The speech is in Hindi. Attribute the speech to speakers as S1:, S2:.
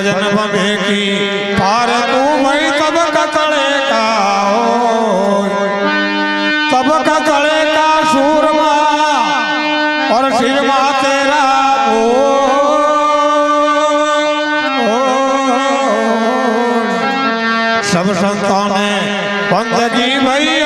S1: भजन बंदे की। पार तू तब कतड़े का हो तब कतड़े का सूरमा और सिरमा तेरा हो सब संतों ने बंदगी भाई